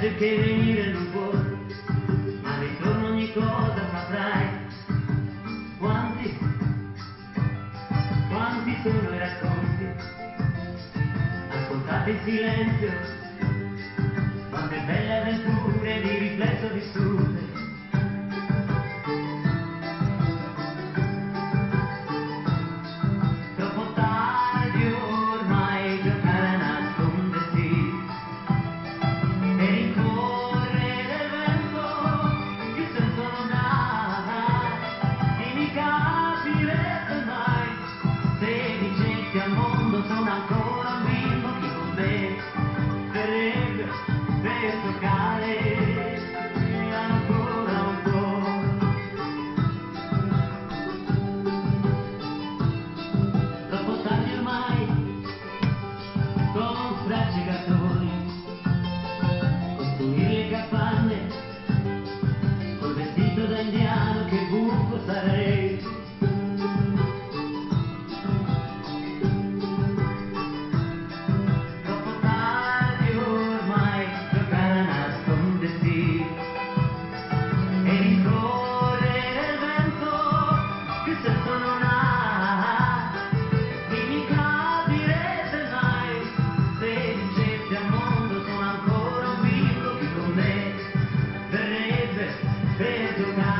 perché venire non puoi, ma ritorno ogni cosa saprai. Quanti, quanti sono i racconti, ascoltate in silenzio, saudade, gatão. Vendo do nada.